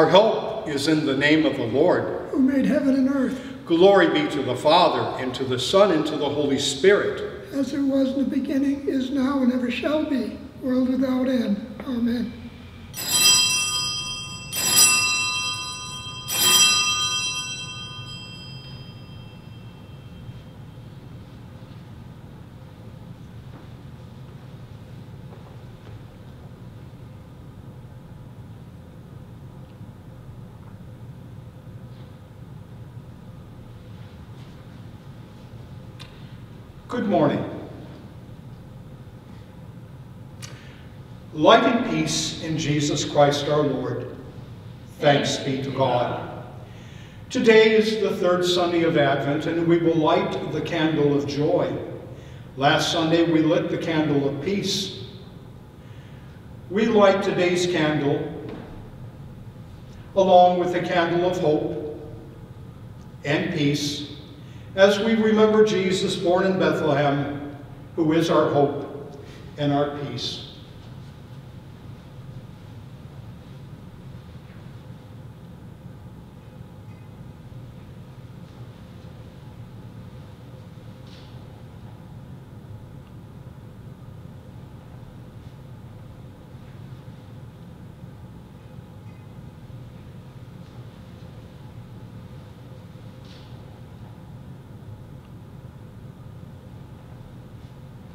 Our help is in the name of the Lord. who made heaven and earth, Glory be to the Father, and to the Son, and to the Holy Spirit. as it was in the beginning, is now, and ever shall be, world without end. Amen. Good morning. Light and peace in Jesus Christ our Lord. Thanks be to God. Today is the third Sunday of Advent, and we will light the candle of joy. Last Sunday, we lit the candle of peace. We light today's candle along with the candle of hope and peace as we remember Jesus born in Bethlehem, who is our hope and our peace.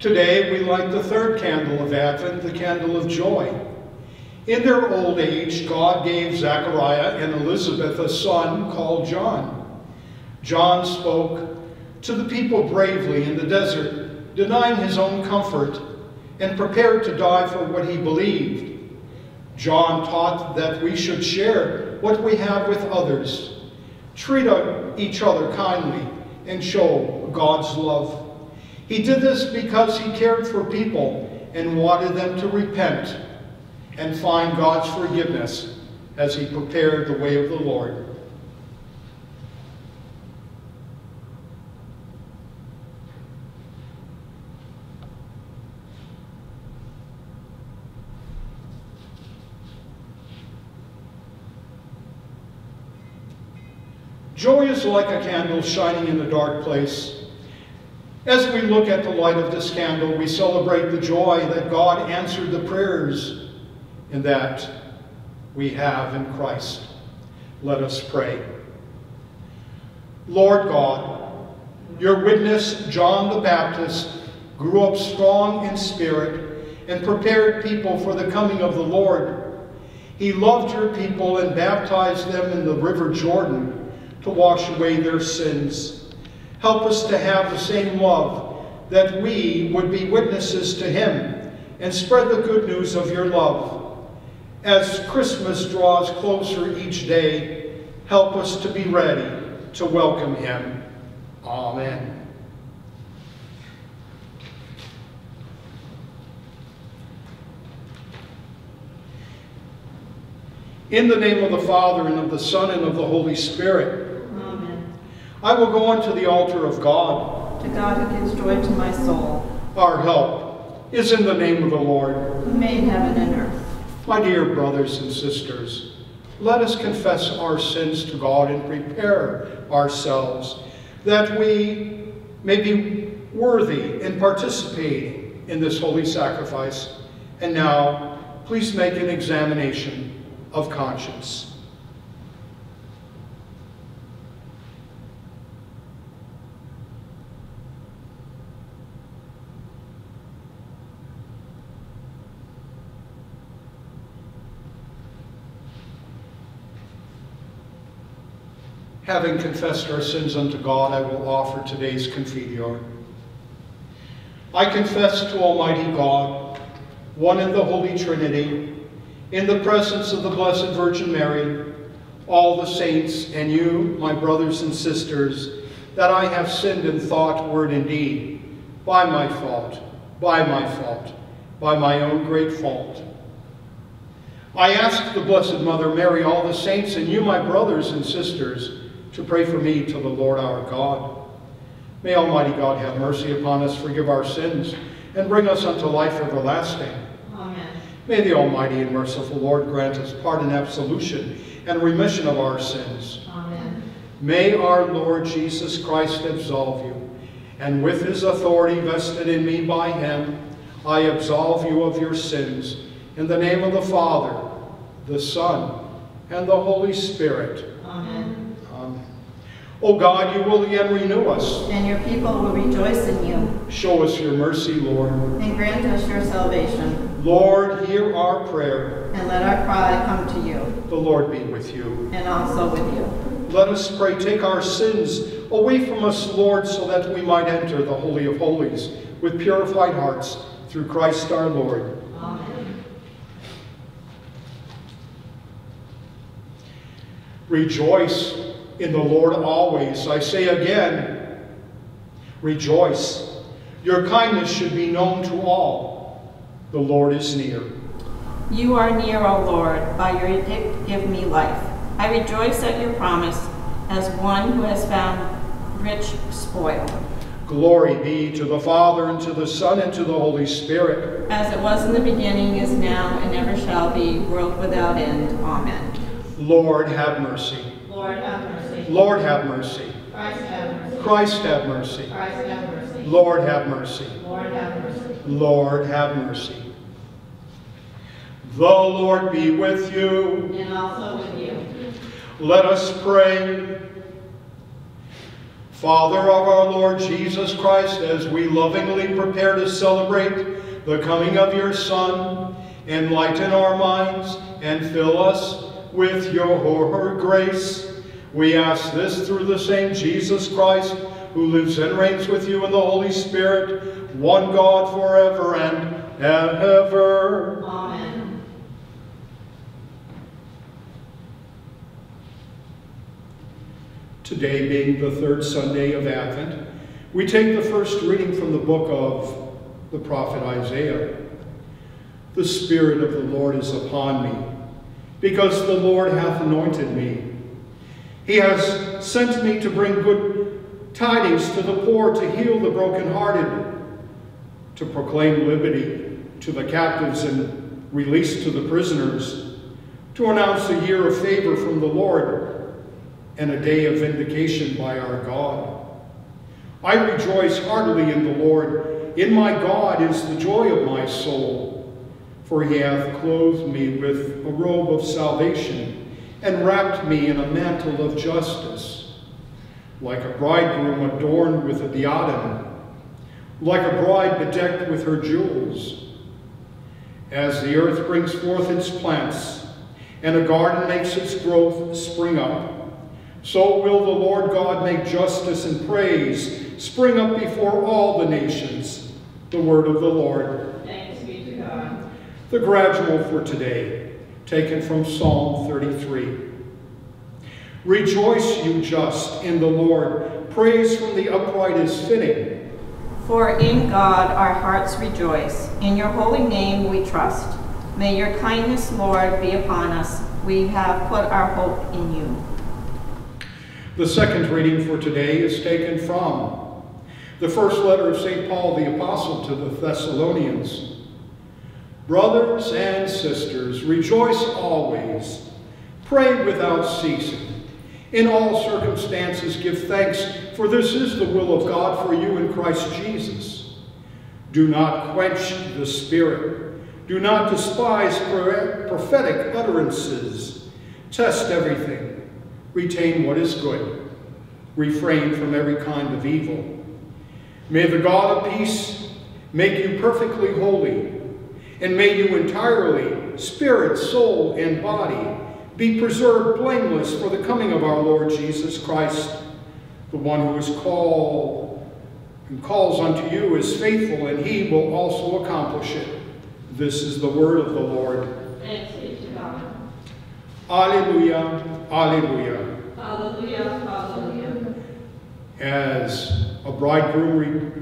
Today we light the third candle of Advent, the candle of joy. In their old age, God gave Zechariah and Elizabeth a son called John. John spoke to the people bravely in the desert, denying his own comfort and prepared to die for what he believed. John taught that we should share what we have with others, treat each other kindly, and show God's love. He did this because he cared for people and wanted them to repent and find God's forgiveness as he prepared the way of the Lord. Joy is like a candle shining in a dark place. As we look at the light of this candle, we celebrate the joy that God answered the prayers and that we have in Christ. Let us pray. Lord God, your witness, John the Baptist, grew up strong in spirit and prepared people for the coming of the Lord. He loved your people and baptized them in the river Jordan to wash away their sins. Help us to have the same love, that we would be witnesses to him and spread the good news of your love. As Christmas draws closer each day, help us to be ready to welcome him. Amen. In the name of the Father, and of the Son, and of the Holy Spirit. I will go unto the altar of God. To God who gives joy to my soul, Our help is in the name of the Lord. who made heaven and earth. My dear brothers and sisters, let us confess our sins to God and prepare ourselves that we may be worthy in participating in this holy sacrifice. And now, please make an examination of conscience. Having confessed our sins unto God, I will offer today's Confiteor. I confess to Almighty God, one in the Holy Trinity, in the presence of the Blessed Virgin Mary, all the saints, and you, my brothers and sisters, that I have sinned in thought, word, and deed, by my fault, by my fault, by my own great fault. I ask the Blessed Mother Mary, all the saints, and you, my brothers and sisters, to pray for me to the Lord our God. May Almighty God have mercy upon us, forgive our sins, and bring us unto life everlasting. Amen. May the Almighty and merciful Lord grant us pardon, absolution, and remission of our sins. Amen. May our Lord Jesus Christ absolve you, and with his authority vested in me by him, I absolve you of your sins. In the name of the Father, the Son, and the Holy Spirit. Amen. Amen. O God, you will again renew us. And your people will rejoice in you, Show us your mercy, Lord. and grant us your salvation. Lord, hear our prayer. And let our cry come to you, The Lord be with you. and also with you. Let us pray, take our sins away from us, Lord, so that we might enter the Holy of Holies with purified hearts through Christ our Lord. Amen. Rejoice in the Lord always. I say again, rejoice. Your kindness should be known to all. The Lord is near. You are near, O Lord, by your edict give me life. I rejoice at your promise as one who has found rich spoil. Glory be to the Father, and to the Son, and to the Holy Spirit. As it was in the beginning, is now, and ever shall be, world without end. Amen. Lord, have mercy. Lord have mercy. Lord, have mercy. Christ have mercy. Christ, have mercy. Christ have mercy. Lord, have mercy. Lord have mercy. Lord, have mercy. The Lord be with you. And also with you. Let us pray. Father of our Lord Jesus Christ, as we lovingly prepare to celebrate the coming of your Son, enlighten our minds and fill us with your grace. We ask this through the same Jesus Christ, who lives and reigns with you in the Holy Spirit, one God forever and ever. Amen. Today being the third Sunday of Advent, we take the first reading from the book of the prophet Isaiah. The Spirit of the Lord is upon me, because the Lord hath anointed me. He has sent me to bring good tidings to the poor, to heal the brokenhearted, to proclaim liberty to the captives and release to the prisoners, to announce a year of favor from the Lord and a day of vindication by our God. I rejoice heartily in the Lord. In my God is the joy of my soul, for he hath clothed me with a robe of salvation and wrapped me in a mantle of justice. Like a bridegroom adorned with a diadem, like a bride bedecked with her jewels. As the earth brings forth its plants, and a garden makes its growth spring up, so will the Lord God make justice and praise spring up before all the nations. The word of the Lord. Thanks be to God. The gradual for today, taken from Psalm 33. Rejoice, you just, in the Lord. Praise from the upright is fitting. For in God our hearts rejoice. In your holy name we trust. May your kindness, Lord, be upon us. We have put our hope in you. The second reading for today is taken from the first letter of St. Paul the Apostle to the Thessalonians. Brothers and sisters, rejoice always. Pray without ceasing. In all circumstances give thanks, for this is the will of God for you in Christ Jesus. Do not quench the Spirit. Do not despise prophetic utterances. Test everything. Retain what is good. Refrain from every kind of evil. May the God of peace make you perfectly holy, and may you entirely, spirit, soul, and body, be preserved blameless for the coming of our Lord Jesus Christ. The one who is called and calls unto you is faithful, and he will also accomplish it. This is the word of the Lord. Thanks be to God. Alleluia, alleluia. Hallelujah, hallelujah. As a bridegroom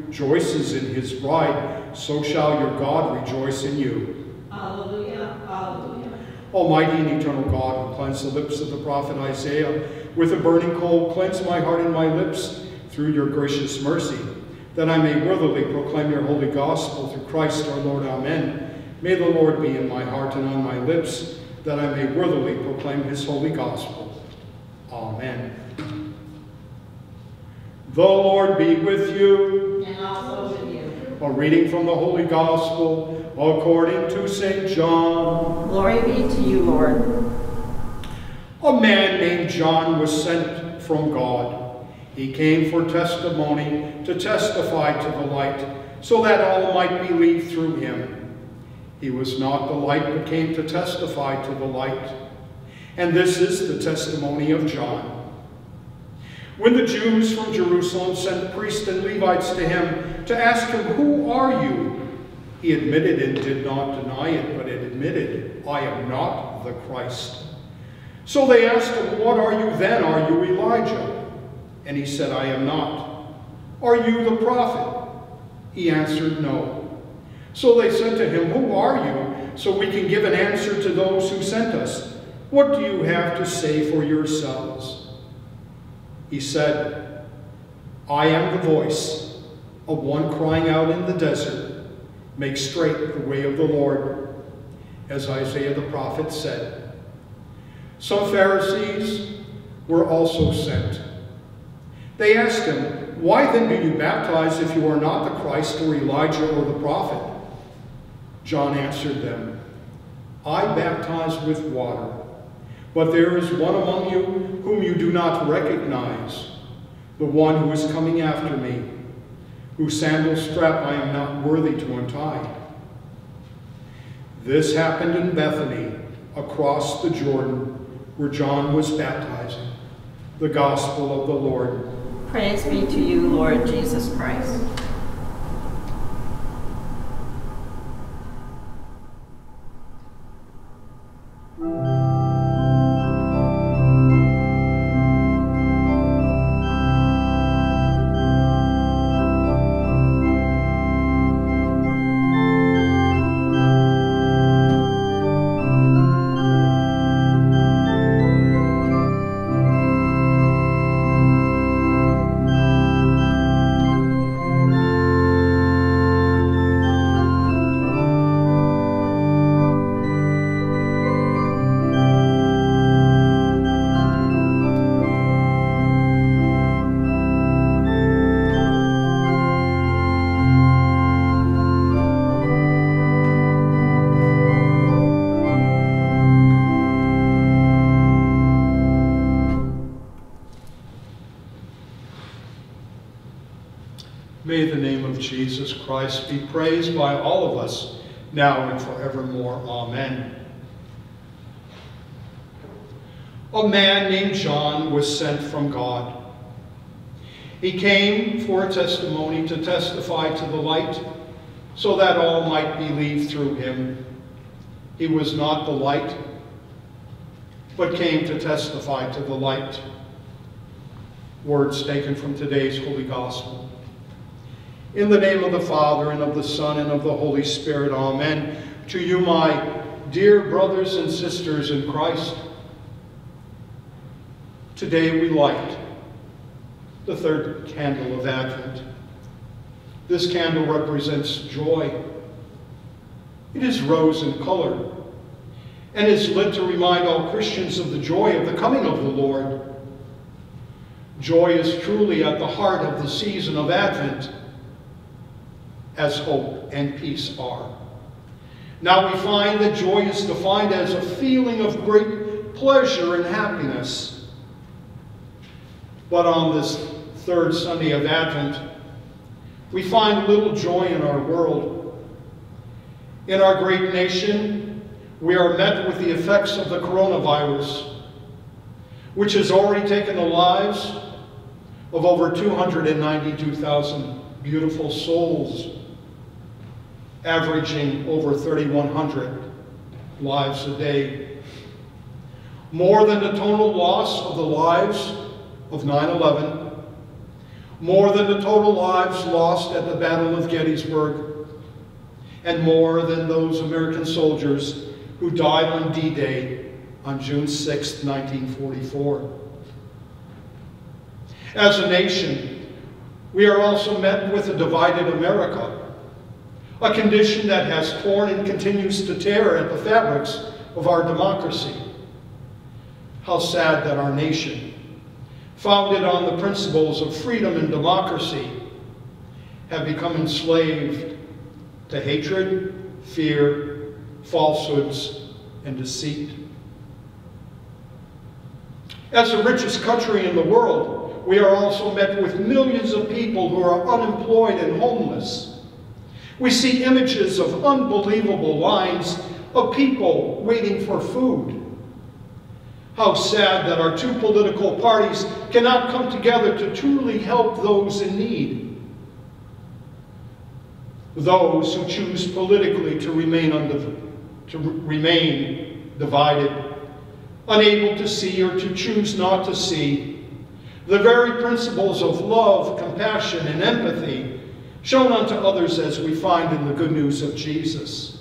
rejoices in his bride, so shall your God rejoice in you. Hallelujah, hallelujah. Almighty and eternal God, who cleansed the lips of the prophet Isaiah with a burning coal, cleanse my heart and my lips through your gracious mercy, that I may worthily proclaim your holy gospel through Christ our Lord. Amen. May the Lord be in my heart and on my lips. that I may worthily proclaim his holy gospel. Amen. The Lord be with you. And also with you. A reading from the Holy Gospel according to St. John. Glory be to you, Lord. A man named John was sent from God. He came for testimony to testify to the light, so that all might believe through him. He was not the light, but came to testify to the light. And this is the testimony of John. When the Jews from Jerusalem sent priests and Levites to him to ask him, Who are you? He admitted and did not deny it, but admitted, I am not the Christ. So they asked him, What are you then? Are you Elijah? And he said, I am not. Are you the prophet? He answered, No. So they said to him, Who are you? So we can give an answer to those who sent us. What do you have to say for yourselves? He said, I am the voice of one crying out in the desert, Make straight the way of the Lord, as Isaiah the prophet said. Some Pharisees were also sent. They asked him, Why then do you baptize if you are not the Christ or Elijah or the prophet? John answered them, I baptize with water. But there is one among you whom you do not recognize, the one who is coming after me, whose sandal strap I am not worthy to untie. This happened in Bethany, across the Jordan, where John was baptizing. The Gospel of the Lord. Praise be to you, Lord Jesus Christ. A man named John was sent from God. He came for a testimony to testify to the light, so that all might believe through him. He was not the light, but came to testify to the light. Words taken from today's Holy Gospel. In the name of the Father, and of the Son, and of the Holy Spirit, amen. To you, my dear brothers and sisters in Christ, today we light the third candle of Advent. This candle represents joy. It is rose in color and is lit to remind all Christians of the joy of the coming of the Lord. Joy is truly at the heart of the season of Advent as hope and peace are. Now we find that joy is defined as a feeling of great pleasure and happiness. But on this third Sunday of Advent, we find little joy in our world. In our great nation, we are met with the effects of the coronavirus, which has already taken the lives of over 292,000 beautiful souls averaging over 3,100 lives a day. More than the total loss of the lives of 9-11, more than the total lives lost at the Battle of Gettysburg, and more than those American soldiers who died on D-Day on June 6, 1944. As a nation, we are also met with a divided America a condition that has torn and continues to tear at the fabrics of our democracy. How sad that our nation, founded on the principles of freedom and democracy, have become enslaved to hatred, fear, falsehoods, and deceit. As the richest country in the world, we are also met with millions of people who are unemployed and homeless. We see images of unbelievable lines of people waiting for food. How sad that our two political parties cannot come together to truly help those in need. Those who choose politically to remain, to remain divided, unable to see or to choose not to see the very principles of love, compassion, and empathy shown unto others as we find in the good news of Jesus.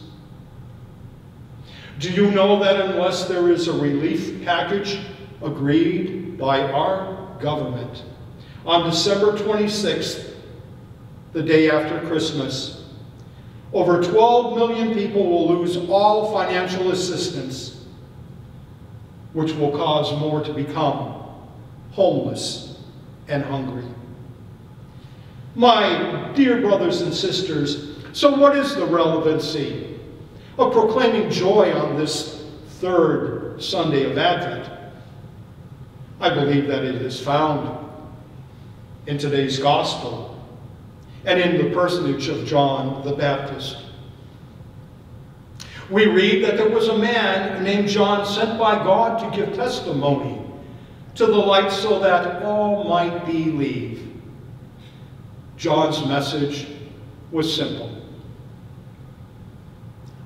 Do you know that unless there is a relief package agreed by our government on December 26th, the day after Christmas, over 12 million people will lose all financial assistance, which will cause more to become homeless and hungry. My dear brothers and sisters, so what is the relevancy of proclaiming joy on this third Sunday of Advent. I believe that it is found in today's gospel and in the personage of John the Baptist. We read that there was a man named John sent by God to give testimony to the light so that all might believe. John's message was simple.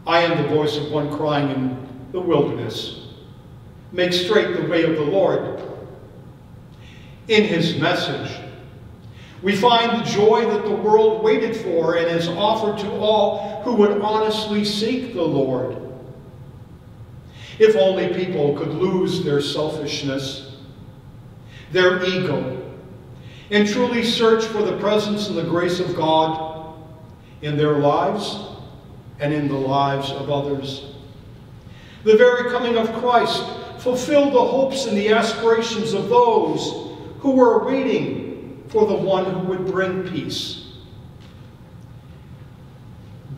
I am the voice of one crying in the wilderness. Make straight the way of the Lord. In his message, we find the joy that the world waited for and is offered to all who would honestly seek the Lord. If only people could lose their selfishness, their ego, and truly search for the presence and the grace of God in their lives and in the lives of others. The very coming of Christ fulfilled the hopes and the aspirations of those who were waiting for the one who would bring peace.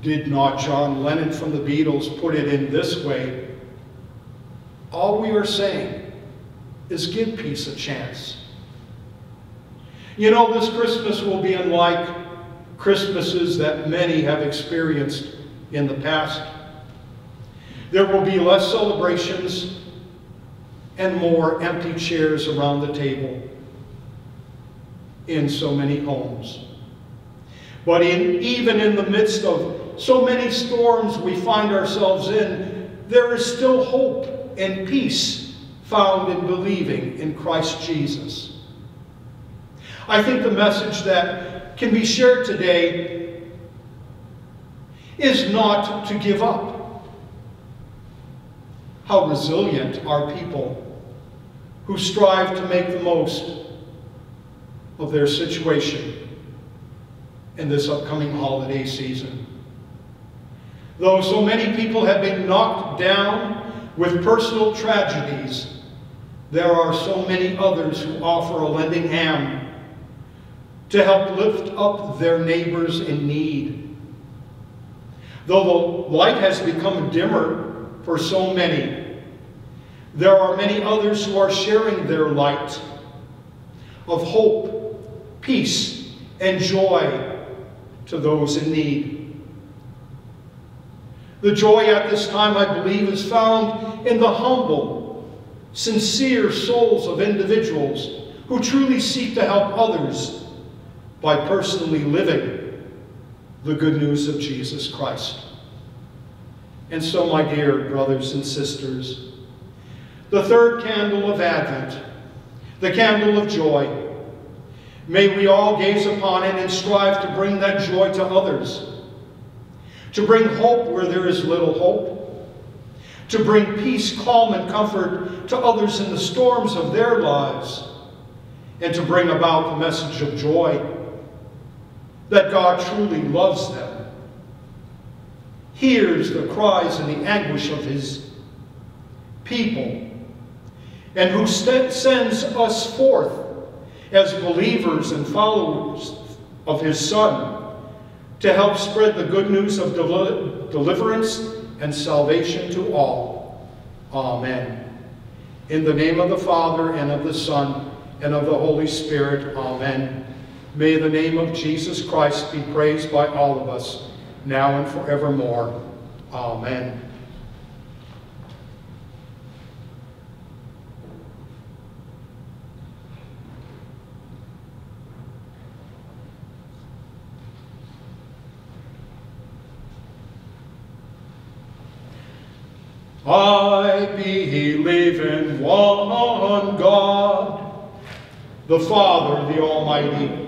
Did not John Lennon from the Beatles put it in this way? All we are saying is give peace a chance. You know, this Christmas will be unlike Christmases that many have experienced in the past. There will be less celebrations and more empty chairs around the table in so many homes. But in, even in the midst of so many storms we find ourselves in, there is still hope and peace found in believing in Christ Jesus. I think the message that can be shared today is not to give up. How resilient are people who strive to make the most of their situation in this upcoming holiday season. Though so many people have been knocked down with personal tragedies, there are so many others who offer a lending hand to help lift up their neighbors in need Though the light has become dimmer for so many, there are many others who are sharing their light of hope, peace, and joy to those in need. The joy at this time, I believe, is found in the humble, sincere souls of individuals who truly seek to help others by personally living the good news of Jesus Christ. And so, my dear brothers and sisters, the third candle of Advent, the candle of joy, may we all gaze upon it and strive to bring that joy to others, to bring hope where there is little hope, to bring peace, calm, and comfort to others in the storms of their lives, and to bring about the message of joy that God truly loves them, hears the cries and the anguish of his people, and who sends us forth as believers and followers of his Son to help spread the good news of deliverance and salvation to all. Amen. In the name of the Father, and of the Son, and of the Holy Spirit. Amen. May the name of Jesus Christ be praised by all of us, now and forevermore. Amen. I believe in one God, the Father, the Almighty,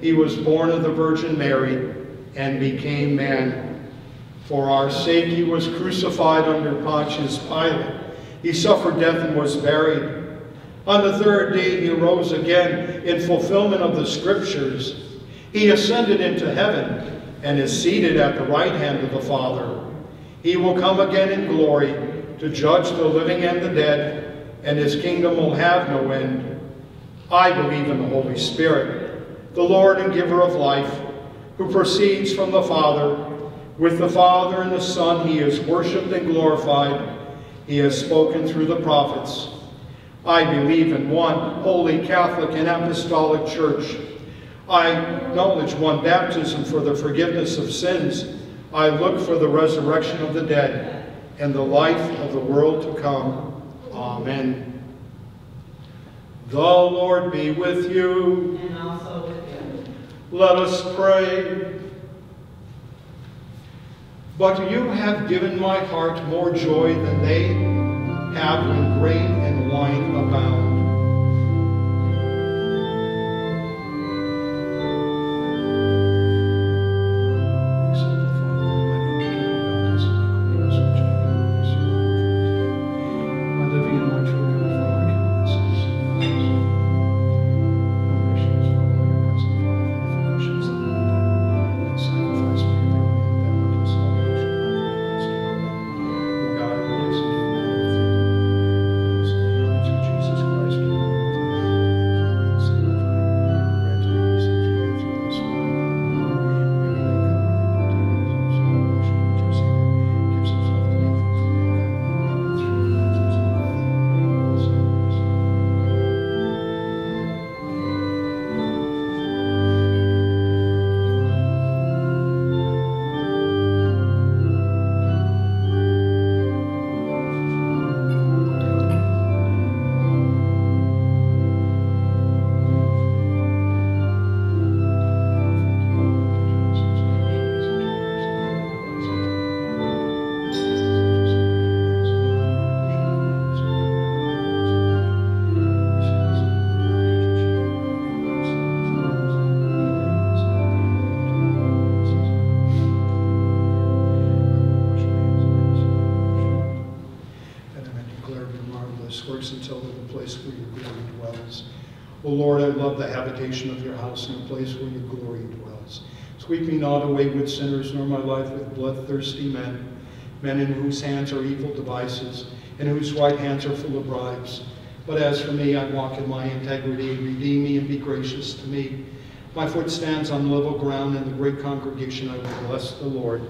he was born of the Virgin Mary and became man. For our sake he was crucified under Pontius Pilate. He suffered death and was buried. On the third day he rose again in fulfillment of the Scriptures. He ascended into heaven and is seated at the right hand of the Father. He will come again in glory to judge the living and the dead, and his kingdom will have no end. I believe in the Holy Spirit, the Lord and giver of life, who proceeds from the Father. With the Father and the Son he is worshipped and glorified. He has spoken through the prophets. I believe in one holy Catholic and Apostolic Church. I acknowledge one baptism for the forgiveness of sins, I look for the resurrection of the dead and the life of the world to come. Amen. The Lord be with you. And also. Let us pray. But you have given my heart more joy than they have when grain and wine abound. Of your house and the place where your glory dwells. Sweep me not away with sinners, nor my life with bloodthirsty men, men in whose hands are evil devices, and whose right hands are full of bribes. But as for me, I walk in my integrity, redeem me and be gracious to me. My foot stands on level ground, and the great congregation I will bless the Lord.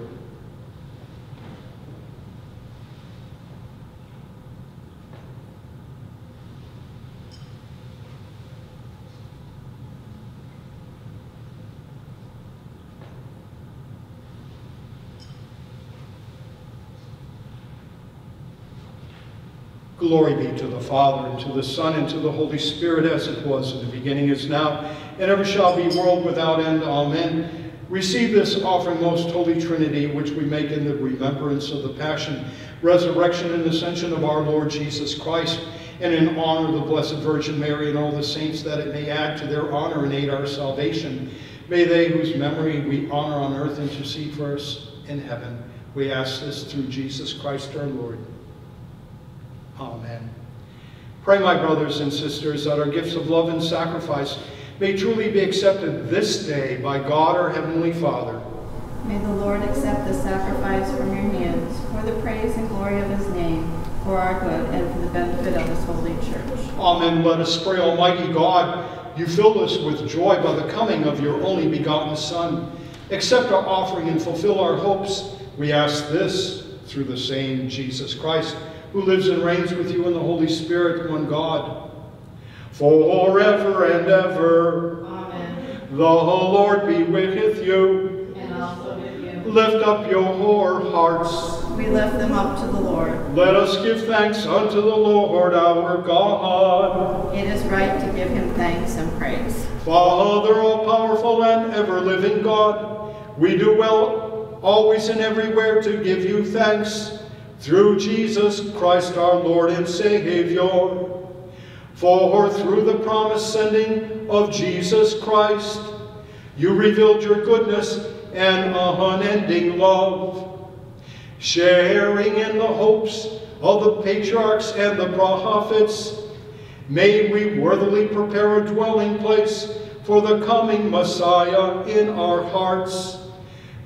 Glory be to the Father, and to the Son, and to the Holy Spirit, as it was in the beginning, is now, and ever shall be, world without end. Amen. Receive this offering, most holy Trinity, which we make in the remembrance of the passion resurrection and ascension of our Lord Jesus Christ, and in honor of the Blessed Virgin Mary and all the saints, that it may add to their honor and aid our salvation. May they whose memory we honor on earth intercede for us in heaven. We ask this through Jesus Christ our Lord. Amen. Pray, my brothers and sisters, that our gifts of love and sacrifice may truly be accepted this day by God our Heavenly Father. May the Lord accept the sacrifice from your hands for the praise and glory of his name, for our good and for the benefit of his holy church. Amen. Let us pray, Almighty God, you filled us with joy by the coming of your only begotten Son. Accept our offering and fulfill our hopes. We ask this through the same Jesus Christ, who lives and reigns with you in the Holy Spirit, one God, For forever and ever. Amen. The Lord be with you. And also with you. Lift up your hearts. We lift them up to the Lord. Let us give thanks unto the Lord our God. It is right to give him thanks and praise. Father, all-powerful and ever-living God, we do well always and everywhere to give you thanks through Jesus Christ our Lord and Savior. For through the promised sending of Jesus Christ, you revealed your goodness and unending love, sharing in the hopes of the patriarchs and the prophets, May we worthily prepare a dwelling place for the coming Messiah in our hearts.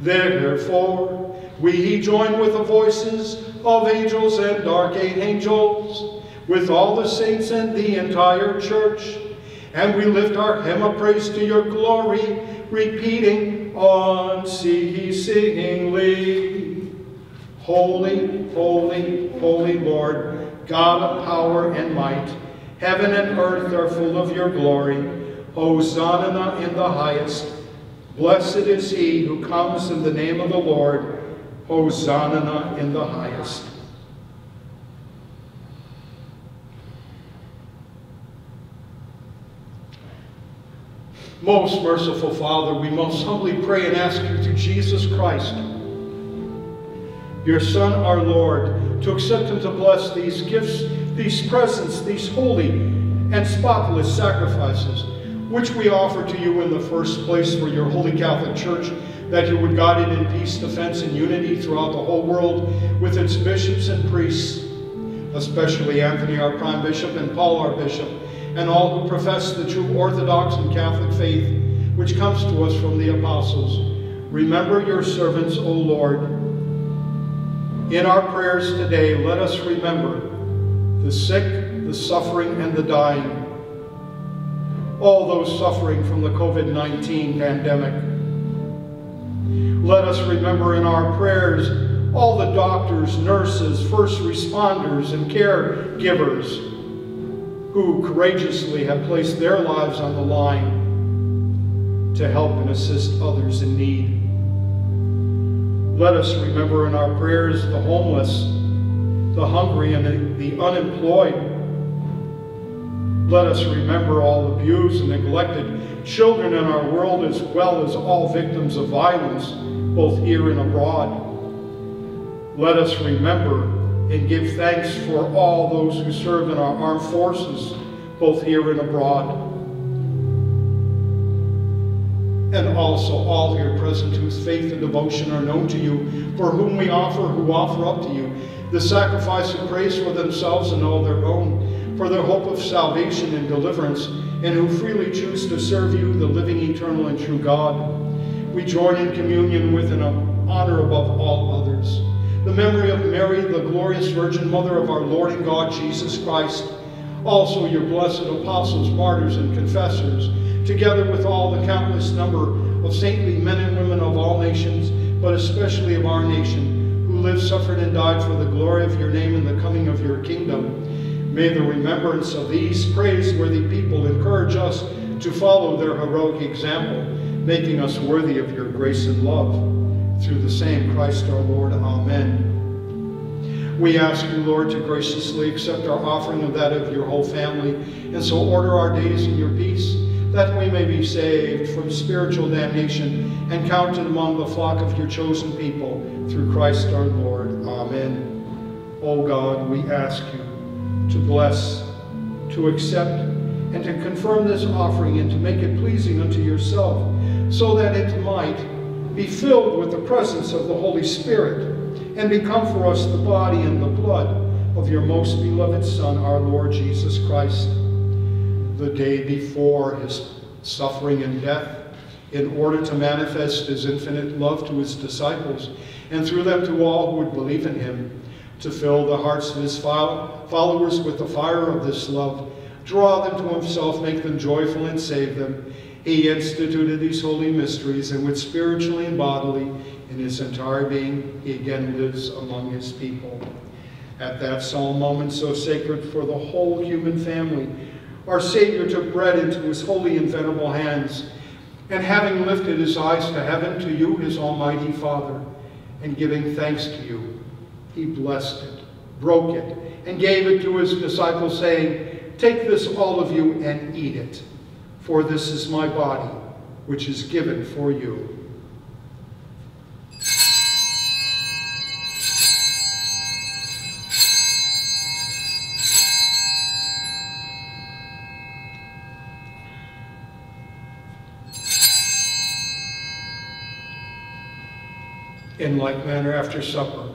Therefore, we he join with the voices of angels and archangels, with all the saints and the entire church, and we lift our hymn of praise to your glory, repeating unceasingly. Holy, holy, holy Lord, God of power and might, Heaven and earth are full of your glory. Hosanna in the highest. Blessed is he who comes in the name of the Lord. Hosanna in the highest. Most merciful Father, we most humbly pray and ask you through Jesus Christ, your Son, our Lord, to accept and to bless these gifts, these presents, these holy and spotless sacrifices, which we offer to you in the first place for your holy Catholic Church, that you would guide it in peace, defense, and unity throughout the whole world with its bishops and priests, especially Anthony, our prime bishop, and Paul, our bishop, and all who profess the true Orthodox and Catholic faith, which comes to us from the apostles. Remember your servants, O Lord. In our prayers today, let us remember the sick, the suffering, and the dying. All those suffering from the COVID-19 pandemic. Let us remember in our prayers all the doctors, nurses, first responders, and caregivers who courageously have placed their lives on the line to help and assist others in need. Let us remember in our prayers the homeless, the hungry, and the, unemployed. Let us remember all abused and neglected children in our world as well as all victims of violence, both here and abroad. Let us remember and give thanks for all those who serve in our armed forces, both here and abroad. And also all here present whose faith and devotion are known to you, for whom we offer, who offer up to you, the sacrifice of praise for themselves and all their own, for their hope of salvation and deliverance, and who freely choose to serve you, the living, eternal, and true God. We join in communion with and honor above all others the memory of Mary, the glorious Virgin Mother of our Lord and God Jesus Christ, also your blessed apostles, martyrs, and confessors, together with all the countless number of saintly men and women of all nations, but especially of our nation, who lived, suffered, and died for the glory of your name and the coming of your kingdom. May the remembrance of these praiseworthy people encourage us to follow their heroic example, making us worthy of your grace and love through the same Christ our Lord. Amen. We ask you, Lord, to graciously accept our offering of that of your whole family, and so order our days in your peace, that we may be saved from spiritual damnation and counted among the flock of your chosen people, through Christ our Lord. Amen. O God, we ask you to bless, to accept, and to confirm this offering and to make it pleasing unto yourself, so that it might be filled with the presence of the Holy Spirit and become for us the body and the blood of your most beloved Son, our Lord Jesus Christ. The day before his suffering and death, in order to manifest his infinite love to his disciples, and through them to all who would believe in him, to fill the hearts of his followers with the fire of this love, draw them to himself, make them joyful, and save them. He instituted these holy mysteries, and with spiritually and bodily, in his entire being, he again lives among his people. At that solemn moment so sacred for the whole human family, our Savior took bread into his holy and venerable hands, and having lifted his eyes to heaven, to you, his almighty Father, and giving thanks to you, he blessed it, broke it, and gave it to his disciples, saying, Take this, all of you, and eat it, for this is my body, which is given for you. In like manner after supper,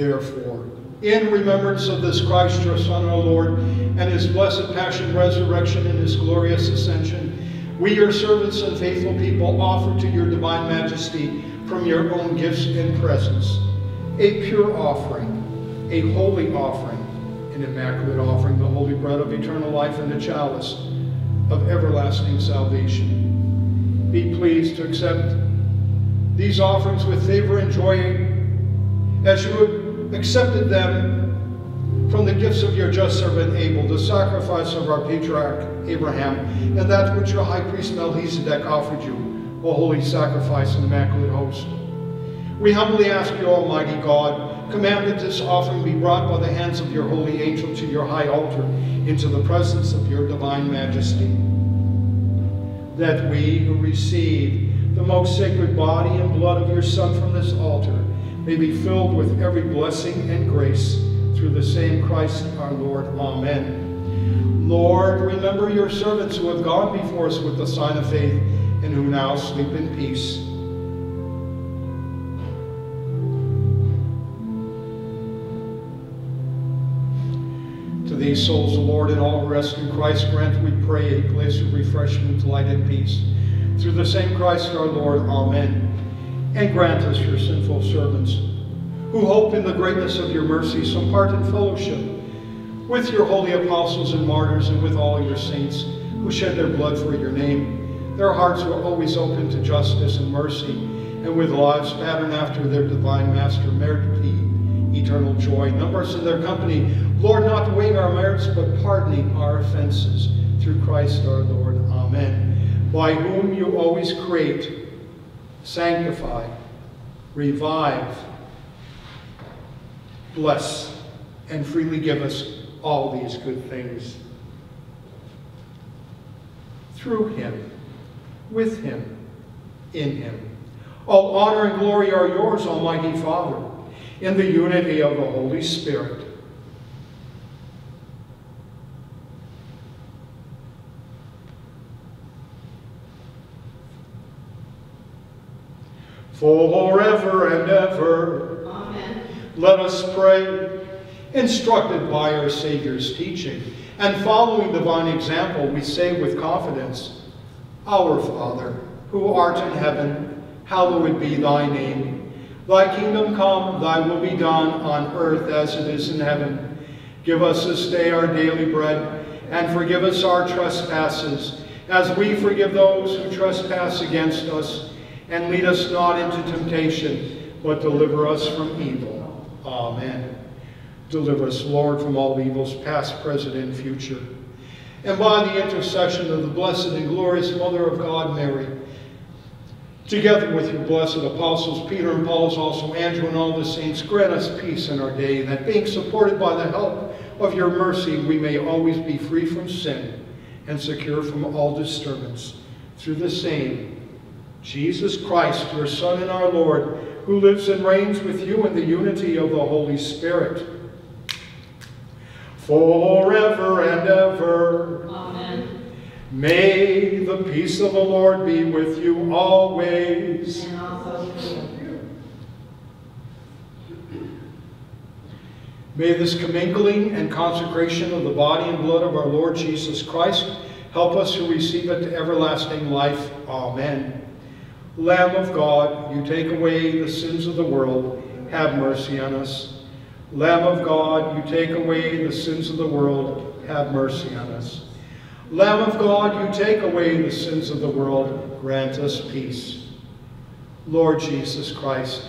Therefore, in remembrance of this Christ, your Son, our Lord, and his blessed passion, resurrection, and his glorious ascension, we, your servants and faithful people, offer to your divine majesty from your own gifts and presents a pure offering, a holy offering, an immaculate offering, the holy bread of eternal life and the chalice of everlasting salvation. Be pleased to accept these offerings with favor and joy as you would accepted them from the gifts of your just servant Abel, the sacrifice of our patriarch Abraham, and that which your high priest Melchizedek offered you, a holy sacrifice and immaculate host. We humbly ask you, Almighty God, command that this offering be brought by the hands of your holy angel to your high altar into the presence of your divine majesty. That we who receive the most sacred body and blood of your Son from this altar may be filled with every blessing and grace through the same Christ our Lord. Amen. Lord, remember your servants who have gone before us with the sign of faith and who now sleep in peace. To these souls, the Lord, and all who rest in Christ, grant, we pray, a place of refreshment, light, and peace. Through the same Christ our Lord. Amen and grant us, your sinful servants, who hope in the greatness of your mercy, some part in fellowship with your holy apostles and martyrs and with all your saints who shed their blood for your name. Their hearts were always open to justice and mercy, and with lives patterned after their divine master, merit eternal joy. Number us in their company, Lord, not weighing our merits, but pardoning our offenses. Through Christ our Lord. Amen. By whom you always create sanctify, revive, bless, and freely give us all these good things. Through him, with him, in him. All honor and glory are yours, Almighty Father, in the unity of the Holy Spirit. Forever and ever. Amen. Let us pray. Instructed by our Savior's teaching and following divine example, we say with confidence, Our Father, who art in heaven, hallowed be thy name. Thy kingdom come, thy will be done on earth as it is in heaven. Give us this day our daily bread, and forgive us our trespasses, as we forgive those who trespass against us. And lead us not into temptation, but deliver us from evil. Amen. Deliver us, Lord, from all evils, past, present, and future. And by the intercession of the blessed and glorious Mother of God, Mary, together with your blessed apostles, Peter and Paul, also Andrew and all the saints, grant us peace in our day, that being supported by the help of your mercy, we may always be free from sin and secure from all disturbance. Through the same Jesus Christ, your Son and our Lord, who lives and reigns with you in the unity of the Holy Spirit, forever and ever. Amen. May the peace of the Lord be with you always. And also with you. May this commingling and consecration of the body and blood of our Lord Jesus Christ help us to receive it to everlasting life. Amen. Lamb of God, you take away the sins of the world, have mercy on us. Lamb of God, you take away the sins of the world, have mercy on us. Lamb of God, you take away the sins of the world, grant us peace. Lord Jesus Christ,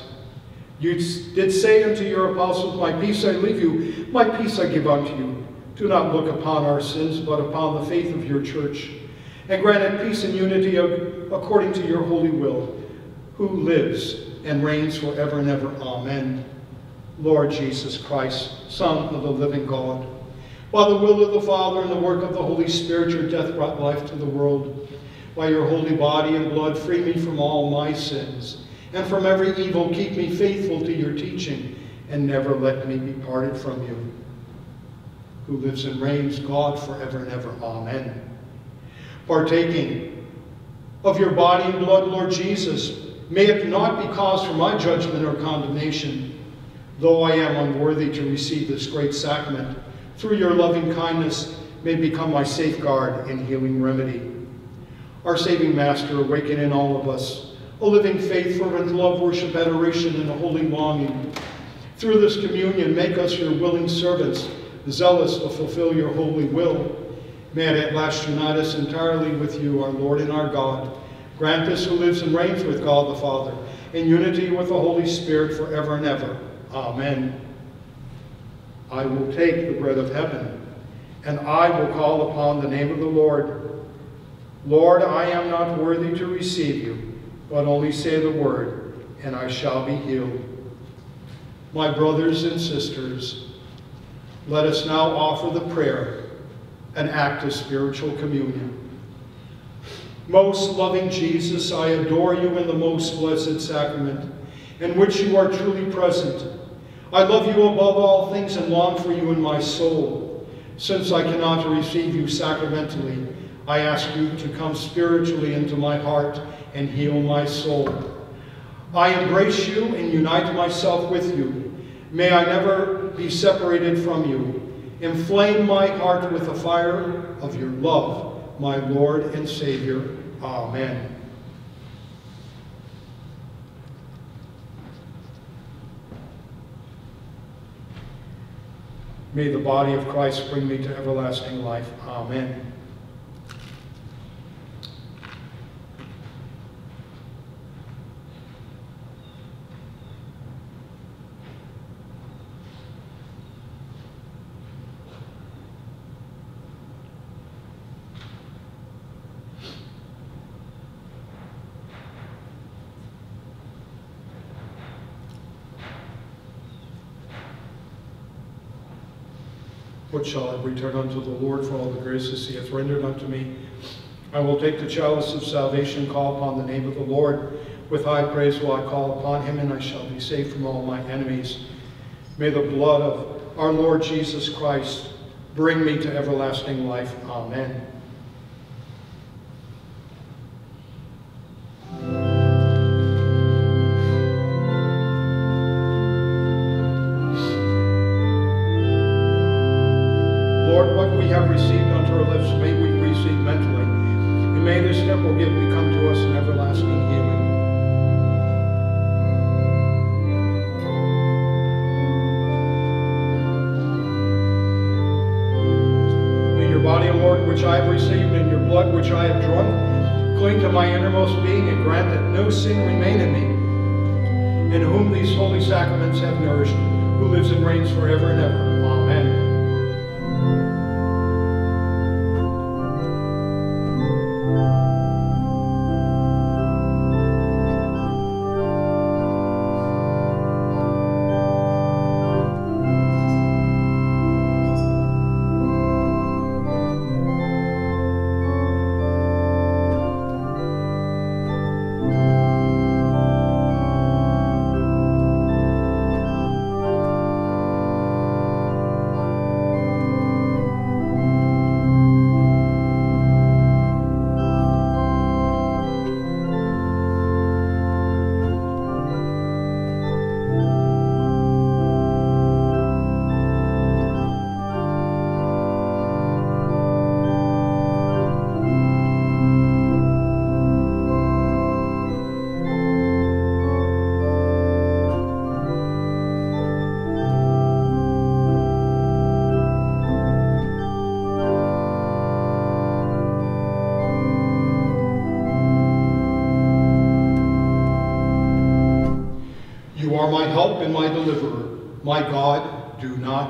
you did say unto your apostles, My peace I leave you, my peace I give unto you. Do not look upon our sins, but upon the faith of your church. And grant it peace and unity according to your holy will, who lives and reigns forever and ever. Amen. Lord Jesus Christ, Son of the living God, by the will of the Father and the work of the Holy Spirit, your death brought life to the world. By your holy body and blood, free me from all my sins and from every evil keep me faithful to your teaching, and never let me be parted from you, who lives and reigns, God, forever and ever. Amen. Partaking of your body and blood, Lord Jesus, may it not be cause for my judgment or condemnation, though I am unworthy to receive this great sacrament, through your loving kindness may become my safeguard and healing remedy. Our saving Master, awaken in all of us a living faith, fervent love, worship, adoration, and a holy longing. Through this communion, make us your willing servants, zealous to fulfill your holy will. May it at last unite us entirely with you, our Lord and our God. Grant us who lives and reigns with God the Father, in unity with the Holy Spirit forever and ever. Amen. I will take the bread of heaven, and I will call upon the name of the Lord. Lord, I am not worthy to receive you but only say the word, and I shall be healed. My brothers and sisters, let us now offer the prayer, an act of spiritual communion. Most loving Jesus, I adore you in the most blessed sacrament, in which you are truly present. I love you above all things and long for you in my soul. Since I cannot receive you sacramentally, I ask you to come spiritually into my heart and heal my soul. I embrace you and unite myself with you. May I never be separated from you. Inflame my heart with the fire of your love, my Lord and Savior. Amen. May the body of Christ bring me to everlasting life. Amen. What shall I return unto the Lord for all the graces he hath rendered unto me? I will take the chalice of salvation, call upon the name of the Lord. With high praise will I call upon him, and I shall be saved from all my enemies. May the blood of our Lord Jesus Christ bring me to everlasting life. Amen.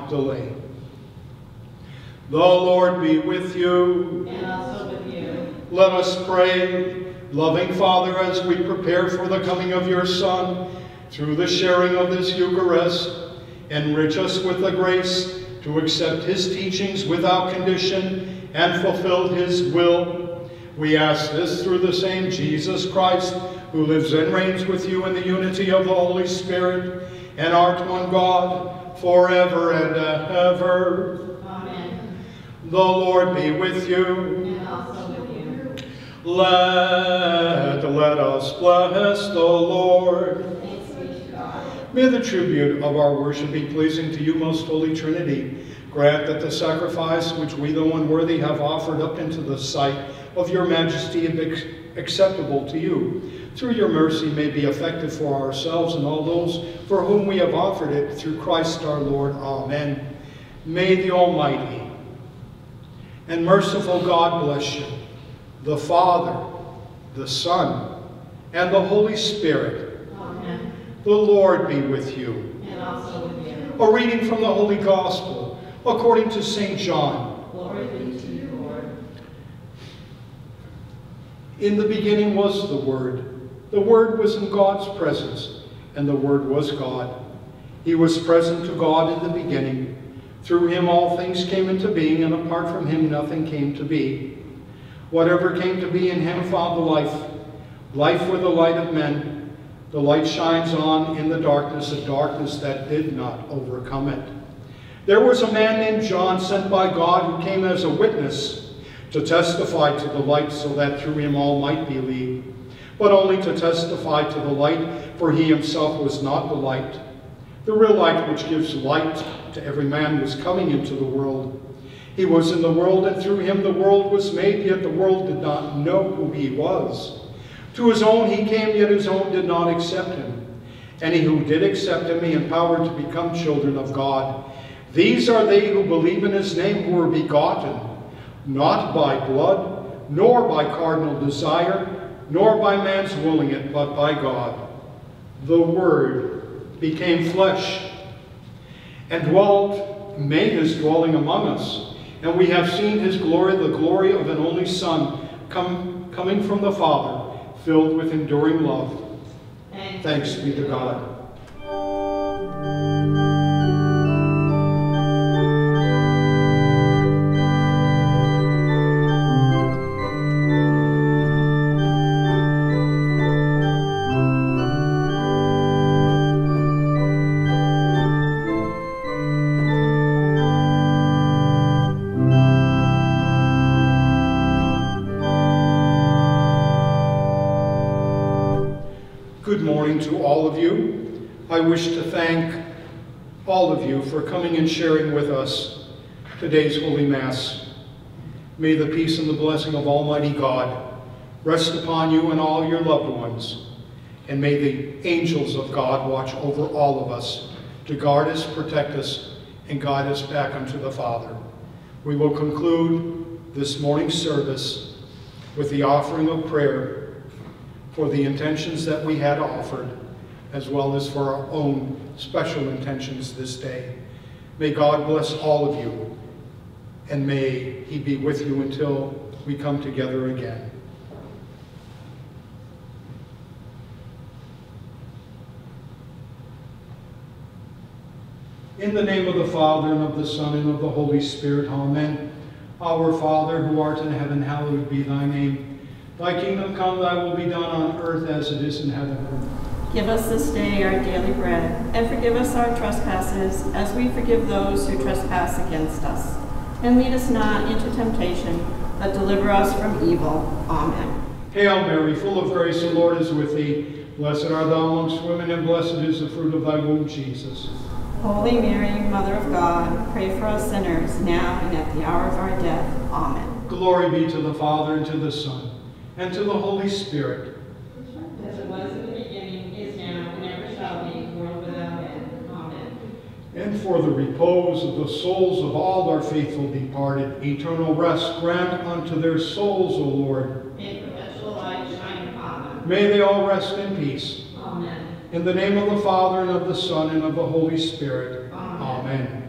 Delay. The Lord be with you. And also with you. Let us pray. Loving Father, as we prepare for the coming of your Son, through the sharing of this Eucharist, enrich us with the grace to accept his teachings without condition and fulfill his will. We ask this through the same Jesus Christ, who lives and reigns with you in the unity of the Holy Spirit, and art one God, forever and ever. Amen. The Lord be with you. And also with you. Let, let us bless the Lord. Thanks be to God. May the tribute of our worship be pleasing to you, most holy Trinity. Grant that the sacrifice which we, the unworthy, have offered up into the sight of your majesty be acceptable to you. Through your mercy may be effective for ourselves and all those for whom we have offered it, through Christ our Lord. Amen. May the Almighty and merciful God bless you, the Father, the Son, and the Holy Spirit. Amen. The Lord be with you. And also with you. A reading from the Holy Gospel according to St. John. Glory be to you, Lord. In the beginning was the Word. The Word was in God's presence, and the Word was God. He was present to God in the beginning. Through him all things came into being, and apart from him nothing came to be. Whatever came to be in him found the life. Life were the light of men. The light shines on in the darkness, a darkness that did not overcome it. There was a man named John sent by God who came as a witness to testify to the light so that through him all might believe, but only to testify to the light, for he himself was not the light. The real light which gives light to every man was coming into the world. He was in the world, and through him the world was made, yet the world did not know who he was. To his own he came, yet his own did not accept him. Any who did accept him, he empowered to become children of God. These are they who believe in his name, who were begotten, not by blood, nor by cardinal desire, nor by man's willing it, but by God. The Word became flesh and dwelt, made his dwelling among us. And we have seen his glory, the glory of an only Son, come, coming from the Father, filled with enduring love. Thanks. Thanks be to God. Of you for coming and sharing with us today's Holy Mass. May the peace and the blessing of Almighty God rest upon you and all your loved ones. And may the angels of God watch over all of us to guard us, protect us, and guide us back unto the Father. We will conclude this morning's service with the offering of prayer for the intentions that we had offered, as well as for our own special intentions this day. May God bless all of you, and may he be with you until we come together again. In the name of the Father, and of the Son, and of the Holy Spirit, amen. Our Father, who art in heaven, hallowed be thy name. Thy kingdom come, thy will be done on earth as it is in heaven. Give us this day our daily bread, and forgive us our trespasses, as we forgive those who trespass against us. And lead us not into temptation, but deliver us from evil. Amen. Hail Mary, full of grace, the Lord is with thee. Blessed art thou amongst women, and blessed is the fruit of thy womb, Jesus. Holy Mary, Mother of God, pray for us sinners, now and at the hour of our death. Amen. Glory be to the Father, and to the Son, and to the Holy Spirit. As it was in the beginning, is now, and ever shall be, world without end. Amen. And for the repose of the souls of all our faithful departed, eternal rest grant unto their souls, O Lord. May perpetual light shine upon them. May they all rest in peace. Amen. In the name of the Father, and of the Son, and of the Holy Spirit. Amen. Amen.